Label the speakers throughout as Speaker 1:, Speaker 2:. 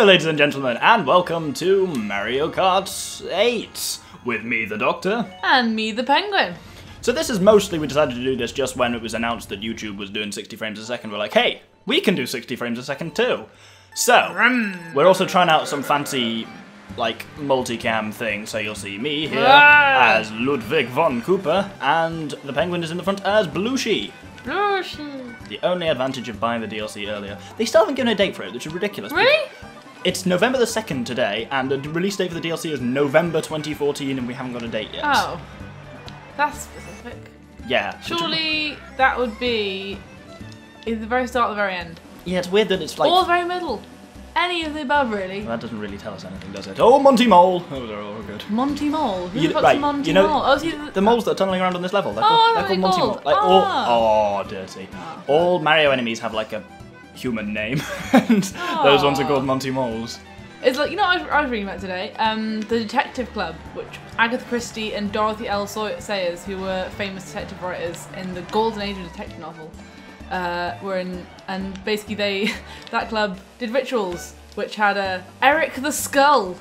Speaker 1: Hello, ladies and gentlemen, and welcome to Mario Kart 8 with me, the Doctor.
Speaker 2: And me, the penguin.
Speaker 1: So this is mostly we decided to do this just when it was announced that YouTube was doing 60 frames a second. We're like, hey, we can do 60 frames a second too. So we're also trying out some fancy like multicam thing. So you'll see me here
Speaker 2: Ah.
Speaker 1: as Ludwig von Koopa, and the penguin is in the front as Belushi. The only advantage of buying the DLC earlier, they still haven't given a date for it, which is ridiculous.
Speaker 2: Really?
Speaker 1: It's November the 2nd today, and the release date for the DLC is November 2014, and we haven't got a date yet.
Speaker 2: Oh. That's specific.
Speaker 1: Yeah.
Speaker 2: Surely that would be either the very start or the very end.
Speaker 1: Yeah, it's weird that it's like.
Speaker 2: or the very middle. Any of the above, really.
Speaker 1: That doesn't really tell us anything, does it? Oh, Monty Mole! Oh, they're all good.
Speaker 2: Monty Mole. Who
Speaker 1: You-
Speaker 2: the fuck's
Speaker 1: right,
Speaker 2: Monty
Speaker 1: you know-
Speaker 2: Mole? Oh, the...
Speaker 1: The moles that are tunneling around on this level, they're
Speaker 2: Oh,
Speaker 1: called, they're called Monty Mole. Like,
Speaker 2: Ah.
Speaker 1: all, oh, dirty. All Mario enemies have like a human name, and those ones are called Monty Moles.
Speaker 2: It's like, you know I was, I was reading about today? Um, the Detective Club, which Agatha Christie and Dorothy L. Sayers, who were famous detective writers in the golden age of detective novel, uh, were in, and basically they, that club did rituals, which had a Eric the Skull.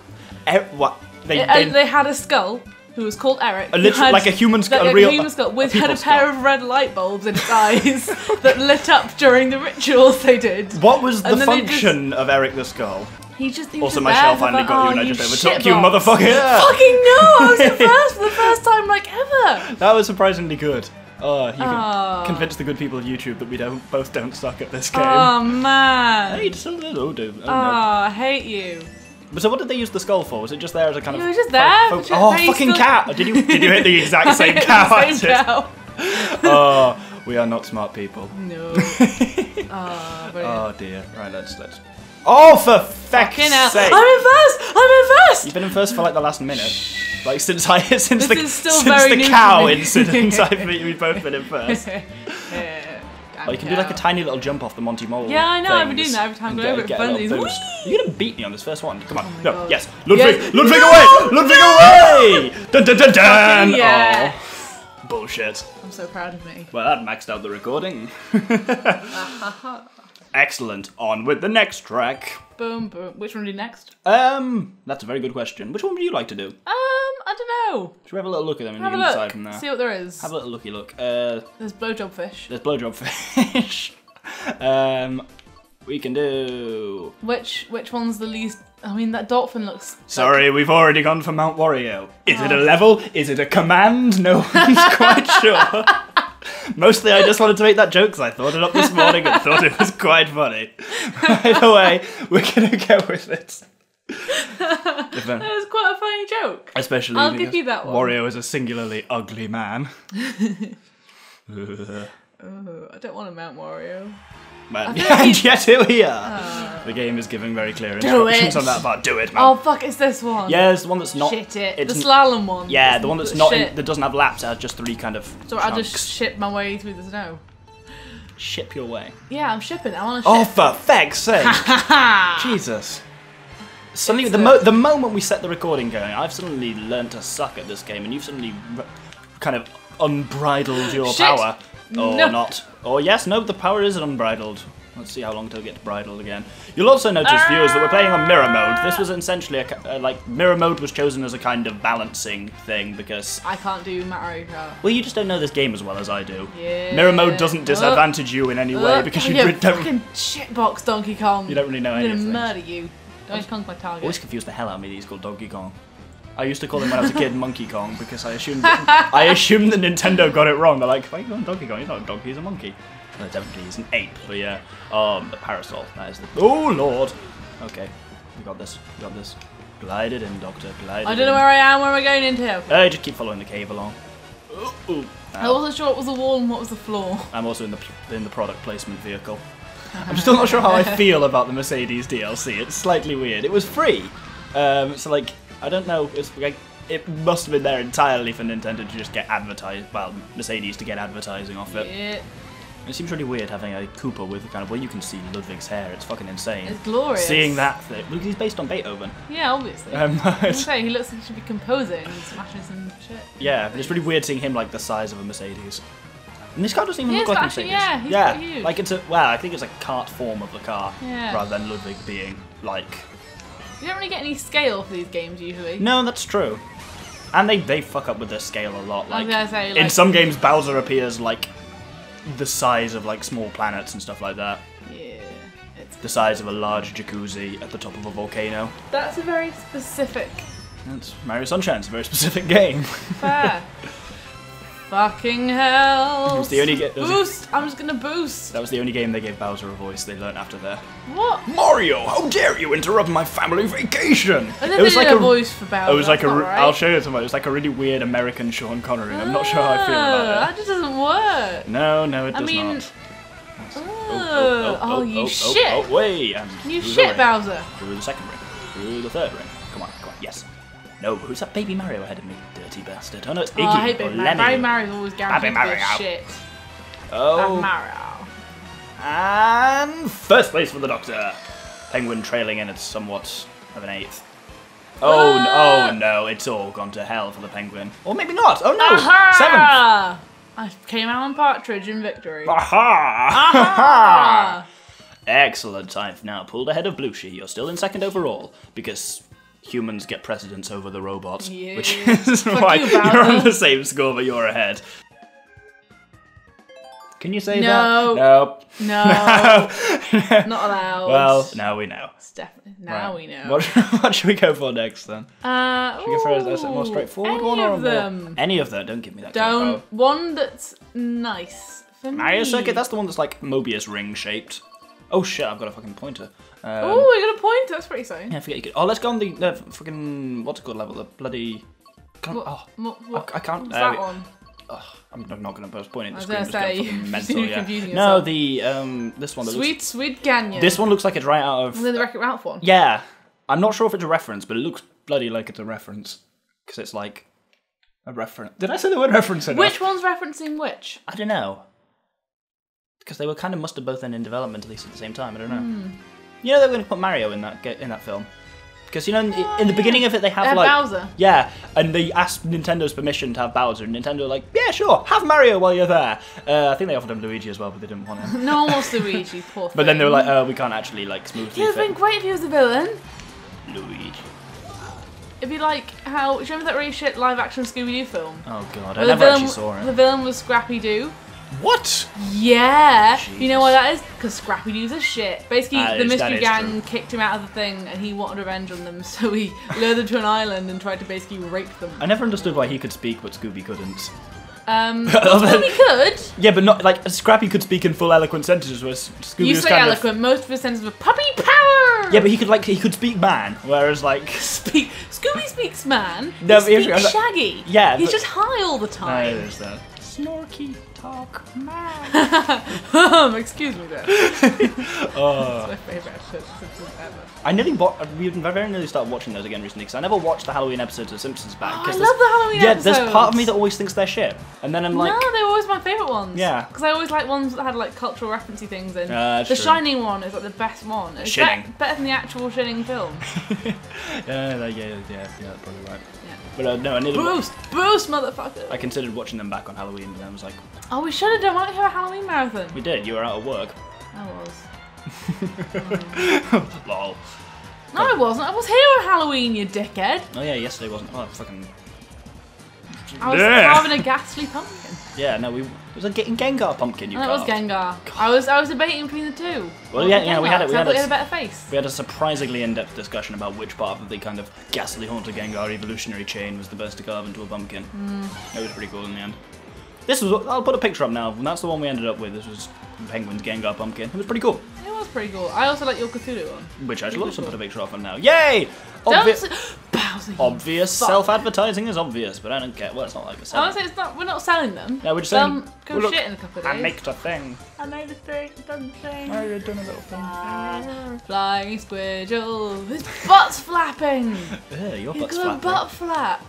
Speaker 1: Eh, what? They,
Speaker 2: It-
Speaker 1: they,
Speaker 2: and they had a skull who was called Eric.
Speaker 1: A literal-
Speaker 2: had-
Speaker 1: like a human skull-
Speaker 2: like
Speaker 1: a
Speaker 2: a
Speaker 1: real-
Speaker 2: human skull,
Speaker 1: a
Speaker 2: with had a pair
Speaker 1: skull.
Speaker 2: of red light bulbs in its eyes that lit up during the rituals they did.
Speaker 1: what was the
Speaker 2: they just-
Speaker 1: function of Eric the Skull?
Speaker 2: He just he
Speaker 1: Also, my shell finally got you,
Speaker 2: Oh,
Speaker 1: and I just overtook you, motherfucker.
Speaker 2: Fucking no! I was at first for the first time like ever.
Speaker 1: That was surprisingly good. Oh, you can
Speaker 2: Aw.
Speaker 1: convince the good people of YouTube that we don't both don't suck at this ah, game.
Speaker 2: Oh man.
Speaker 1: hey, just a little, dude. Oh,
Speaker 2: Oh,
Speaker 1: no.
Speaker 2: Ah, I hate you.
Speaker 1: But So what did they use the skull for? Was it just there as a kind
Speaker 2: It
Speaker 1: of?
Speaker 2: was just there,
Speaker 1: fo- oh, fucking cow! Did you did you hit the exact same cow?
Speaker 2: same cow.
Speaker 1: Oh, we are not smart people.
Speaker 2: No. Ah, oh.
Speaker 1: Oh dear. Right, let's let's. Oh, for feck's
Speaker 2: Fucking
Speaker 1: sake!
Speaker 2: I'm in first! I'm in first!
Speaker 1: You've been in first for like the last minute. Like since I since
Speaker 2: This
Speaker 1: the
Speaker 2: is still
Speaker 1: since
Speaker 2: very
Speaker 1: the cow incident, I've we've both been in first.
Speaker 2: Yeah.
Speaker 1: You can do like a tiny little jump off the Monty Mole.
Speaker 2: Yeah, I know, I've been doing that every time I go over it.
Speaker 1: get a
Speaker 2: Fun
Speaker 1: little
Speaker 2: is-
Speaker 1: boost. You're gonna beat me on this first one. Come on.
Speaker 2: Oh
Speaker 1: no,
Speaker 2: God.
Speaker 1: yes. Ludwig!
Speaker 2: Yes.
Speaker 1: Ludwig
Speaker 2: No!
Speaker 1: away! Ludwig away! Dun dun dun dun!
Speaker 2: Yes.
Speaker 1: Oh, bullshit.
Speaker 2: I'm so proud of me.
Speaker 1: Well, that maxed out the recording. Uh-huh. Excellent. On with the next track.
Speaker 2: Boom, boom. Which one do you next?
Speaker 1: Um, that's a very good question. Which one would you like to do?
Speaker 2: Um, I don't know.
Speaker 1: Should we have a little look at them and
Speaker 2: Have a
Speaker 1: you can decide
Speaker 2: look.
Speaker 1: from there?
Speaker 2: See what there is.
Speaker 1: Have a little looky look. Uh,
Speaker 2: There's blowjob fish.
Speaker 1: there's blowjob fish. um, we can do.
Speaker 2: Which which one's the least? I mean, that dolphin looks. like-
Speaker 1: Sorry, we've already gone for Mount Wario. Is it a
Speaker 2: Oh.
Speaker 1: level? Is it a command? No one's quite sure. Mostly, I just wanted to make that joke because I thought it up this morning and thought it was quite funny. Either way, we're gonna go with it. Uh,
Speaker 2: That was quite a funny joke.
Speaker 1: Especially
Speaker 2: I'll give you that one.
Speaker 1: Wario is a singularly ugly man.
Speaker 2: Oh, I don't want to Mount Wario.
Speaker 1: Man, and yet here we are. Uh. the game is giving very clear instructions on that part. Do it, man.
Speaker 2: Oh fuck! It's this one.
Speaker 1: yeah, it's the one that's not.
Speaker 2: Shit it. The
Speaker 1: it's n-
Speaker 2: slalom one.
Speaker 1: Yeah,
Speaker 2: It's
Speaker 1: the one that's not in, that doesn't have laps. It has just three kind of
Speaker 2: So I'll just ship my way through the snow.
Speaker 1: ship your way.
Speaker 2: Yeah, I'm shipping. I want to
Speaker 1: Oh, for feck's sake! Jesus. Suddenly, the, mo- the moment we set the recording going, I've suddenly learned to suck at this game, and you've suddenly kind of unbridled your
Speaker 2: Shit.
Speaker 1: power. Or
Speaker 2: No.
Speaker 1: not. Or yes, no, the power is unbridled. Let's see how long till it gets bridled again. You'll also notice, viewers, that we're playing on mirror mode. This was essentially a, uh, like mirror mode was chosen as a kind of balancing thing because
Speaker 2: I can't do Mario Kart.
Speaker 1: well, you just don't know this game as well as I do.
Speaker 2: Yeah.
Speaker 1: Mirror mode doesn't disadvantage you in any way
Speaker 2: Uh,
Speaker 1: because you
Speaker 2: yeah,
Speaker 1: don't
Speaker 2: fucking shitbox Donkey Kong.
Speaker 1: you don't really know
Speaker 2: I'm
Speaker 1: any
Speaker 2: gonna murder you. Donkey Kong's my target.
Speaker 1: always confuse the hell out of me that he's called Donkey Kong. I used to call him when I was a kid Monkey Kong because I assumed I assumed that Nintendo got it wrong. They're like, why are you calling Donkey Kong? He's not a donkey, he's a monkey. No, definitely he's an ape, but yeah. Um, the parasol. That is the. Oh lord. Okay, we got this. We got this. Glide it in, Doctor. Glide.
Speaker 2: I don't know where I am. Where am I going into?
Speaker 1: Hey, just keep following the cave along. Ooh, ooh.
Speaker 2: I wasn't sure what was the wall and what was the floor.
Speaker 1: I'm also in the in the product placement vehicle. I'm still not sure how I feel about the Mercedes DLC. It's slightly weird. It was free, um, so like I don't know. It's like it must have been there entirely for Nintendo to just get advertised. Well, Mercedes to get advertising off it.
Speaker 2: Yeah,
Speaker 1: It seems really weird having a Koopa with the kind of well, you can see Ludwig's hair. It's fucking insane.
Speaker 2: it's glorious.
Speaker 1: Seeing that thing. Look, he's based on Beethoven.
Speaker 2: Yeah, obviously.
Speaker 1: Um,
Speaker 2: I was saying he looks like he should be composing and smashing some shit.
Speaker 1: Yeah, but it's really weird seeing him like the size of a Mercedes. And this car doesn't even
Speaker 2: He
Speaker 1: look like a
Speaker 2: actually-
Speaker 1: Mercedes.
Speaker 2: yeah, he's
Speaker 1: yeah,
Speaker 2: huge.
Speaker 1: like it's a well, I think it's a cart form of the car
Speaker 2: Yeah.
Speaker 1: rather than Ludwig being like
Speaker 2: You don't really get any scale for these games usually.
Speaker 1: No, that's true. And they, they fuck up with their scale a lot.
Speaker 2: I was
Speaker 1: Like, in some games, Bowser appears like the size of like small planets and stuff like that.
Speaker 2: Yeah. It's,
Speaker 1: The size of a large jacuzzi at the top of a volcano.
Speaker 2: that's a very specific.
Speaker 1: That's Mario Sunshine. It's a very specific game.
Speaker 2: Fair. Fucking hell.
Speaker 1: It was the only ga- it was-
Speaker 2: Boost! I'm just gonna boost.
Speaker 1: that was the only game they gave Bowser a voice. They learned after there.
Speaker 2: What?
Speaker 1: Mario, how dare you interrupt my family vacation?
Speaker 2: I never did a voice for Bowser.
Speaker 1: It was like a.
Speaker 2: not right.
Speaker 1: I'll show you something. It was like a really weird American Sean Connery. I'm not sure how I feel
Speaker 2: Ah,
Speaker 1: about
Speaker 2: That just doesn't work.
Speaker 1: No, no, it
Speaker 2: I
Speaker 1: does
Speaker 2: mean,
Speaker 1: not.
Speaker 2: Oh, oh, you shit.
Speaker 1: Oh, wait, and
Speaker 2: You shit. Bowser.
Speaker 1: Through the second ring. Through the third ring. Come on, come on. Yes. No, who's that baby Mario ahead of me? Dirty bastard. Oh no, it's Iggy
Speaker 2: Oh, I hate Baby Mario. Baby Mario's always guaranteed to be a shit.
Speaker 1: Oh,
Speaker 2: Baby Mario.
Speaker 1: and first place for the Doctor. Penguin trailing in at somewhat of an eighth. Oh, n-
Speaker 2: Ah!
Speaker 1: oh no, it's all gone to hell for the Penguin. Or maybe not. Oh no, seventh.
Speaker 2: I came out on Partridge in victory.
Speaker 1: Aha!
Speaker 2: Ah!
Speaker 1: Excellent. I've now pulled ahead of Blueshy. You're still in second overall because humans get precedence over the robots,
Speaker 2: Yeah.
Speaker 1: which is
Speaker 2: Fuck
Speaker 1: why
Speaker 2: you,
Speaker 1: are on the same score, but you're ahead. Can you say
Speaker 2: No.
Speaker 1: that? Nope.
Speaker 2: No, not allowed.
Speaker 1: well, now we know.
Speaker 2: It's definitely now
Speaker 1: Right.
Speaker 2: we know.
Speaker 1: What, what should we go for next then?
Speaker 2: Uh,
Speaker 1: Should we go for a, a more straightforward
Speaker 2: any
Speaker 1: one or a
Speaker 2: of
Speaker 1: more-
Speaker 2: them?
Speaker 1: Any of them? Don't give me that.
Speaker 2: Don't one that's nice for
Speaker 1: Mario
Speaker 2: me.
Speaker 1: Circuit. That's the one that's like Mobius ring shaped. Oh shit! I've got a fucking pointer. Um,
Speaker 2: Oh, we got a point. That's pretty exciting.
Speaker 1: Yeah, I forget you could. Oh, let's go on the, the fucking what's it called level? The bloody. Can't,
Speaker 2: What,
Speaker 1: oh,
Speaker 2: what, what,
Speaker 1: I, I can't.
Speaker 2: what's
Speaker 1: uh,
Speaker 2: that one?
Speaker 1: I'm not, going to post point at
Speaker 2: I
Speaker 1: the screen.
Speaker 2: gonna
Speaker 1: just
Speaker 2: say,
Speaker 1: go fucking
Speaker 2: you
Speaker 1: mental. Yeah. No, the um this one.
Speaker 2: Sweet,
Speaker 1: Looks,
Speaker 2: sweet Canyon.
Speaker 1: this one looks like it's right out of.
Speaker 2: The Wreck-It Ralph one?
Speaker 1: Yeah, I'm not sure if it's a reference, but it looks bloody like it's a reference because it's like a reference. Did I say the word reference enough?
Speaker 2: Which one's referencing which?
Speaker 1: I don't know. Because they were kind of must have both been in development at least at the same time. I don't know.
Speaker 2: Hmm.
Speaker 1: You know they were going to put Mario in that in that film. Because you know in,
Speaker 2: Oh,
Speaker 1: in the
Speaker 2: yeah.
Speaker 1: beginning of it they have
Speaker 2: They have
Speaker 1: like
Speaker 2: Bowser.
Speaker 1: yeah, and they asked Nintendo's permission to have Bowser, and Nintendo were like yeah sure have Mario while you're there. Uh, I think they offered him Luigi as well, but they didn't want him.
Speaker 2: No one wants Luigi, poor Thing.
Speaker 1: But then they were like uh, we can't actually like smoothly
Speaker 2: He would have been great if he was the villain.
Speaker 1: Luigi.
Speaker 2: It'd be like how. Do you remember that really shit live action Scooby Doo film?
Speaker 1: Oh god, I never
Speaker 2: the villain,
Speaker 1: actually saw it.
Speaker 2: The villain was Scrappy Doo.
Speaker 1: What?
Speaker 2: Yeah. You know why that is? Because Scrappy Doo's a shit. Basically,
Speaker 1: That
Speaker 2: the
Speaker 1: is-
Speaker 2: mystery gang kicked him out of the thing, and he wanted revenge on them, so he lured them to an island and tried to basically rape them.
Speaker 1: I never understood why he could speak but Scooby couldn't.
Speaker 2: Um, Scooby could.
Speaker 1: Yeah, but not like Scrappy could speak in full eloquent sentences, whereas Scooby
Speaker 2: You
Speaker 1: was
Speaker 2: say
Speaker 1: kind of
Speaker 2: eloquent. Most of his sentences were puppy power.
Speaker 1: Yeah, but he could like he could speak man, whereas like
Speaker 2: Speak. Scooby speaks man.
Speaker 1: No,
Speaker 2: he
Speaker 1: but
Speaker 2: speaks Shaggy.
Speaker 1: Yeah,
Speaker 2: he's
Speaker 1: but-
Speaker 2: just high all the
Speaker 1: no,
Speaker 2: time.
Speaker 1: there's that. Snorky talk man.
Speaker 2: um, excuse me, there.
Speaker 1: oh,
Speaker 2: My favorite Simpsons ever.
Speaker 1: I nearly wa- we very nearly started watching those again recently because I never watched the Halloween episodes of Simpsons back.
Speaker 2: Oh,
Speaker 1: 'cause
Speaker 2: I love the Halloween
Speaker 1: Yeah,
Speaker 2: episodes.
Speaker 1: there's part of me that always thinks they're shit, and then I'm like,
Speaker 2: no, they were always my favourite ones.
Speaker 1: Yeah.
Speaker 2: Because I always like ones that had like cultural referencey things in.
Speaker 1: That's
Speaker 2: the
Speaker 1: true.
Speaker 2: Shining one is like the best one. It's be-
Speaker 1: Shining.
Speaker 2: better than the actual Shining film.
Speaker 1: yeah, yeah, yeah, yeah, yeah, that's probably right.
Speaker 2: Yeah.
Speaker 1: But uh, no, I nearly. wa-
Speaker 2: Boost! Boost, motherfucker!
Speaker 1: I considered watching them back on Halloween, but then I was like,
Speaker 2: oh, we should have done. Why don't we have a Halloween marathon?
Speaker 1: we did. You were out of work.
Speaker 2: I was.
Speaker 1: Lol.
Speaker 2: No, I wasn't. I was here on Halloween, you dickhead.
Speaker 1: Oh yeah, yesterday wasn't. Oh fucking.
Speaker 2: I was
Speaker 1: Yeah.
Speaker 2: carving a ghastly pumpkin.
Speaker 1: Yeah, no, we. It was a getting Gengar pumpkin. You
Speaker 2: And that was
Speaker 1: carved.
Speaker 2: Gengar. I was I was debating between the two.
Speaker 1: Well, yeah, yeah, we had it- we
Speaker 2: I
Speaker 1: had
Speaker 2: thought
Speaker 1: it-
Speaker 2: he had a better face.
Speaker 1: We had a surprisingly in-depth discussion about which part of the kind of ghastly haunted Gengar evolutionary chain was the best to carve into a pumpkin.
Speaker 2: Hmm.
Speaker 1: It was pretty cool in the end. This was. I'll put a picture up now. And that's the one we ended up with. This was Penguin's Gengar pumpkin. It was pretty cool.
Speaker 2: It was pretty cool. I also like your Cthulhu one.
Speaker 1: Which I shall also
Speaker 2: cool.
Speaker 1: put a picture of on now. Yay!
Speaker 2: Don't
Speaker 1: Obvi-
Speaker 2: Bowser.
Speaker 1: obvious self-advertising is obvious, but I don't care. Well, it's not like a
Speaker 2: I
Speaker 1: self.
Speaker 2: want to say it's not. We're not selling them.
Speaker 1: No, we're just
Speaker 2: They'll
Speaker 1: saying.
Speaker 2: Um, go
Speaker 1: well, look,
Speaker 2: shit in a couple of
Speaker 1: I made a thing.
Speaker 2: I made a thing. Done thing.
Speaker 1: Oh, you're doing a little thing.
Speaker 2: Flying squidgle. His butt's flapping.
Speaker 1: Ugh, your
Speaker 2: He's
Speaker 1: butt's
Speaker 2: got a
Speaker 1: flapping.
Speaker 2: butt flap.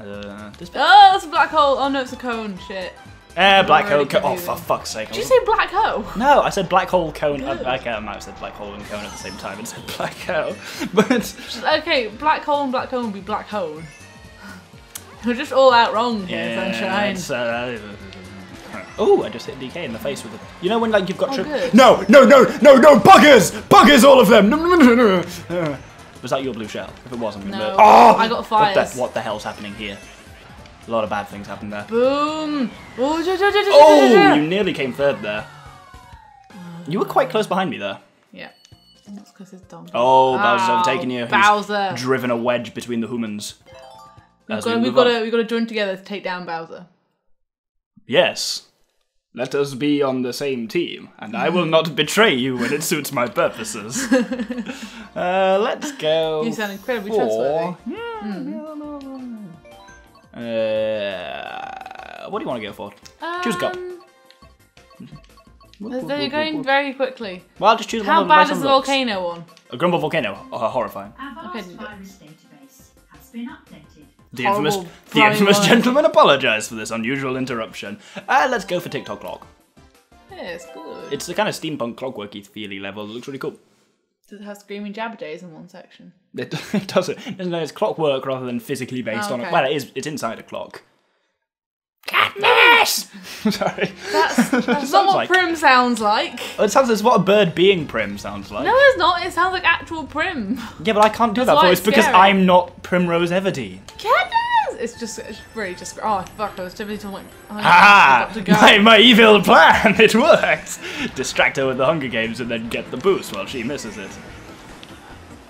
Speaker 1: Uh, this bit.
Speaker 2: Oh, that's a black hole. Oh no, it's a cone. Shit.
Speaker 1: Eh, black hole. Co- oh, for fuck's sake!
Speaker 2: Did you say black hole?
Speaker 1: No, I said black hole cone.
Speaker 2: Good.
Speaker 1: Uh, okay, I might have said black hole and cone at the same time and said black hole, but
Speaker 2: Okay, black hole and black cone would be black hole. We're just all out wrong here,
Speaker 1: yeah,
Speaker 2: sunshine.
Speaker 1: uh, Oh, I just hit DK in the face with it. You know when like you've got
Speaker 2: Oh.
Speaker 1: No, no, no, no, no, buggers, buggers, all of them. Was that your blue shell? If it was, I'm gonna.
Speaker 2: No,
Speaker 1: oh!
Speaker 2: I got
Speaker 1: What
Speaker 2: fires.
Speaker 1: the, what the hell's happening here? A lot of bad things happened there.
Speaker 2: Boom! Oh, ja, ja, ja,
Speaker 1: Oh, you nearly came third there. You were quite close behind me there.
Speaker 2: Yeah. That's because it's donkey.
Speaker 1: Oh, Bowser's
Speaker 2: Oh,
Speaker 1: overtaken you. He's
Speaker 2: Bowser.
Speaker 1: driven a wedge between the humans.
Speaker 2: We've got,
Speaker 1: we
Speaker 2: we've got to we've got to join together to take down Bowser.
Speaker 1: Yes. Let us be on the same team, and I will not betray you when it suits my purposes. uh, let's go.
Speaker 2: You sound incredibly
Speaker 1: for-
Speaker 2: trustworthy.
Speaker 1: Uh, what do you want to go for? Choose cup.
Speaker 2: Um, They're they're going very quickly.
Speaker 1: Well, I'll just choose
Speaker 2: How
Speaker 1: one of my
Speaker 2: bad is the volcano one?
Speaker 1: A Grumble Volcano. Oh, horrifying.
Speaker 3: Our
Speaker 2: Okay.
Speaker 3: virus database has been updated.
Speaker 1: The infamous, the infamous
Speaker 2: one.
Speaker 1: gentleman apologised for this unusual interruption. Uh, let's go for Tick-Tock Clock.
Speaker 2: Yeah, it's good.
Speaker 1: It's the kind of steampunk clockworky feely level. It looks really cool.
Speaker 2: Does it have screaming jabber days in one section?
Speaker 1: It, it doesn't. No, it's clockwork rather than physically based
Speaker 2: Oh,
Speaker 1: on it. Well, it is. It's inside a clock. Katniss. Sorry.
Speaker 2: That's, that's not what
Speaker 1: like-
Speaker 2: Prim sounds like.
Speaker 1: It sounds like what a bird being prim sounds like.
Speaker 2: No, it's not. It sounds like actual Prim.
Speaker 1: Yeah, but I can't do
Speaker 2: That's
Speaker 1: that voice
Speaker 2: it's
Speaker 1: because. I'm not Primrose Everdeen.
Speaker 2: Katniss! It's just, it's really just, oh fuck, I was totally talking oh,
Speaker 1: Ha!
Speaker 2: I've to go.
Speaker 1: My, my evil plan! It worked! Distract her with the Hunger Games and then get the boost while she misses it.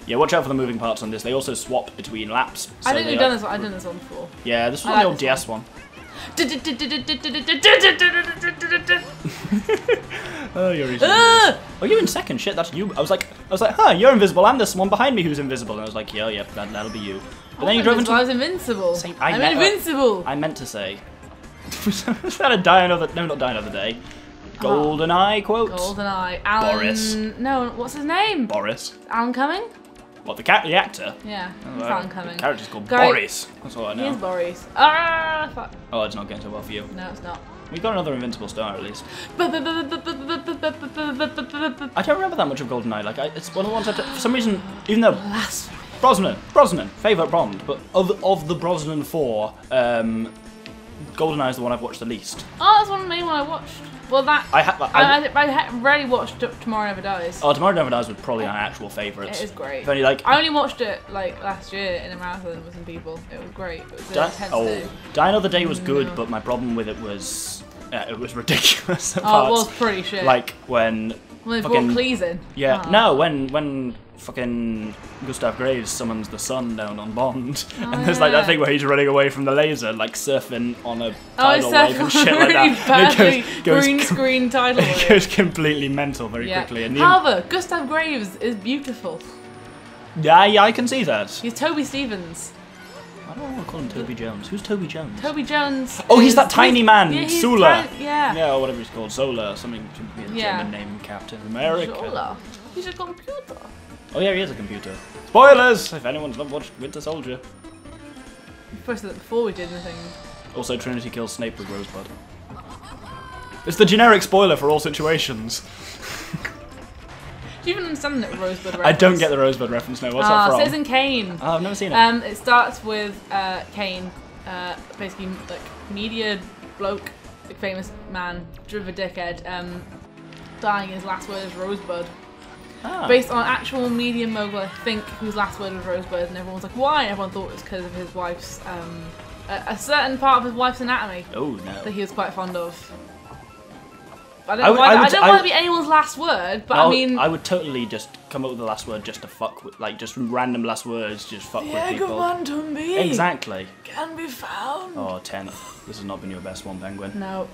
Speaker 1: Yeah, watch out for the moving parts on this. They also swap between laps.
Speaker 2: I think we've done this one. I've done this one before.
Speaker 1: Yeah, this was
Speaker 2: I
Speaker 1: on the old DS one. Oh, you're easy.
Speaker 2: Ah!
Speaker 1: Oh, you're in second. Shit, that's you. I was like, I was like, huh, you're invisible. I'm the one behind me who's invisible. And I was like, yeah, yeah, that, that'll be you. But then you drove into.
Speaker 2: I was invincible.
Speaker 1: Same- I
Speaker 2: I'm
Speaker 1: never-
Speaker 2: invincible.
Speaker 1: I meant to say. was that a die another? No, not die another day. Golden Eye quote.
Speaker 2: Golden Eye. Alan.
Speaker 1: Boris.
Speaker 2: No, what's his name?
Speaker 1: Boris.
Speaker 2: Alan Cumming?
Speaker 1: What the cat? The actor.
Speaker 2: Yeah, it's
Speaker 1: Uh,
Speaker 2: Alan Cumming.
Speaker 1: The character's called
Speaker 2: Guy-
Speaker 1: Boris. That's all I
Speaker 2: He is
Speaker 1: know.
Speaker 2: Boris. Ah, fuck.
Speaker 1: Oh, it's not going so well for you.
Speaker 2: No, it's not.
Speaker 1: We've got another invincible star at least.
Speaker 2: I
Speaker 1: I don't remember that much of GoldenEye. Like, I, it's one of the ones I, for some reason, even though Brosnan, Brosnan, favorite Bond, but of of the Brosnan four, um, GoldenEye is the one I've watched the least.
Speaker 2: Oh, that's one of the main one I watched. Well, that.
Speaker 1: I ha-
Speaker 2: I,
Speaker 1: I,
Speaker 2: I, rarely watched Tomorrow Never Dies.
Speaker 1: oh, Tomorrow Never Dies was probably my actual favourite.
Speaker 2: It is great.
Speaker 1: If only like
Speaker 2: I only watched it like last year in a marathon with some people. It was great. It was
Speaker 1: Di- oh,
Speaker 2: day.
Speaker 1: Die Another Day was good,
Speaker 2: No.
Speaker 1: but my problem with it was uh, it was ridiculous.
Speaker 2: Oh, it was pretty shit.
Speaker 1: like when
Speaker 2: when they
Speaker 1: fucking-
Speaker 2: brought Cleese in.
Speaker 1: yeah
Speaker 2: Oh.
Speaker 1: no when when fucking Gustav Graves summons the sun down on Bond and there's like
Speaker 2: Oh,
Speaker 1: that thing where he's running away from the laser like surfing on a
Speaker 2: Oh,
Speaker 1: tidal
Speaker 2: that
Speaker 1: wave and shit like
Speaker 2: really
Speaker 1: that And it goes, goes
Speaker 2: green screen
Speaker 1: it
Speaker 2: wave.
Speaker 1: goes completely mental very
Speaker 2: Yeah.
Speaker 1: quickly and
Speaker 2: However, Gustav Graves is beautiful.
Speaker 1: yeah yeah I can see that
Speaker 2: He's Toby Stephens.
Speaker 1: I don't want to call him Toby Jones who's Toby Jones
Speaker 2: Toby Jones.
Speaker 1: Oh, he's that tiny man,
Speaker 2: yeah,
Speaker 1: Sula.
Speaker 2: yeah.
Speaker 1: yeah or whatever he's called Solar something should be a
Speaker 2: Yeah.
Speaker 1: German name Captain America
Speaker 2: Zola. He's a computer.
Speaker 1: Oh yeah, he is a computer. Spoilers! If anyone's not watched Winter Soldier.
Speaker 2: We posted that before we did anything.
Speaker 1: Also, Trinity kills Snape with Rosebud. It's the generic spoiler for all situations.
Speaker 2: Do you even understand that Rosebud reference?
Speaker 1: I don't get the Rosebud reference now. What's
Speaker 2: Ah,
Speaker 1: that from?
Speaker 2: Citizen Kane.
Speaker 1: Oh, I've never seen it.
Speaker 2: Um, it starts with uh, Kane, uh, basically like media bloke, like famous man, driven a dickhead, um, dying. His last word is Rosebud.
Speaker 1: Ah.
Speaker 2: Based on actual media mogul, I think, whose last word was Rosebud, and everyone was like, "Why?" And everyone thought it was because of his wife's, um, a, a certain part of his wife's anatomy
Speaker 1: oh
Speaker 2: that he was quite fond of. I don't,
Speaker 1: I would-
Speaker 2: why-
Speaker 1: I would-
Speaker 2: I don't
Speaker 1: I
Speaker 2: want to be anyone's last word, but
Speaker 1: I
Speaker 2: I mean,
Speaker 1: I would totally just come up with the last word just to fuck with, like, just random last words, just fuck with people.
Speaker 2: quantum being
Speaker 1: Exactly.
Speaker 2: can be found.
Speaker 1: Oh, 10th. This has not been your best one, Penguin.
Speaker 2: No,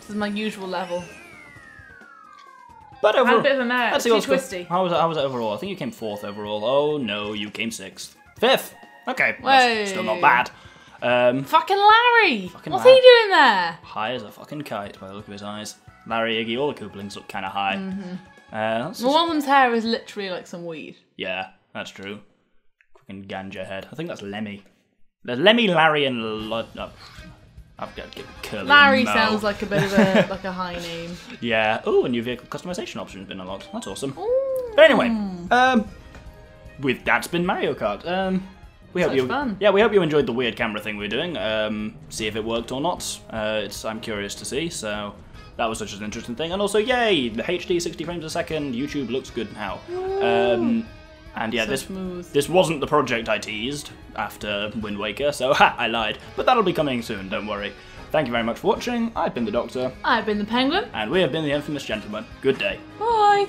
Speaker 2: this is my usual level.
Speaker 1: But
Speaker 2: I had
Speaker 1: overall,
Speaker 2: a bit of a merit.
Speaker 1: let's see
Speaker 2: Too
Speaker 1: what's
Speaker 2: twisty.
Speaker 1: How was, it, how was it overall? I think you came fourth overall. Oh no, you came sixth. Fifth! Okay, that's still not bad. Um,
Speaker 2: Fucking Larry!
Speaker 1: Fucking
Speaker 2: What's
Speaker 1: Larry.
Speaker 2: he doing there?
Speaker 1: high as a fucking kite by the look of his eyes. Larry, Iggy, all the Koopalings look kind of high.
Speaker 2: Mm-hmm.
Speaker 1: Uh,
Speaker 2: Well,
Speaker 1: just-
Speaker 2: one of them's hair is literally like some weed.
Speaker 1: yeah, that's true. Fucking ganja head. I think that's Lemmy. There's Lemmy, Larry, and Lud. Oh, I've got to get curly.
Speaker 2: Larry
Speaker 1: Mo.
Speaker 2: sounds like a bit of a like a high name.
Speaker 1: Yeah. Oh, a new vehicle customization option has been unlocked. That's awesome.
Speaker 2: Ooh.
Speaker 1: But anyway, um, with that's been Mario Kart. Um, we hope
Speaker 2: Such
Speaker 1: you,
Speaker 2: fun.
Speaker 1: yeah, we hope you enjoyed the weird camera thing we were doing. Um, see if it worked or not. Uh, it's I'm curious to see. So that was such an interesting thing. And also, yay, the HD 60 frames a second. YouTube looks good now. Um, And yeah,
Speaker 2: so
Speaker 1: this
Speaker 2: smooth.
Speaker 1: this wasn't the project I teased after Wind Waker, so ha, I lied. But that'll be coming soon, don't worry. Thank you very much for watching. I've been the Doctor,
Speaker 2: I've been the penguin.
Speaker 1: and we have been the Infamous Gentlemen. Good day.
Speaker 2: Bye.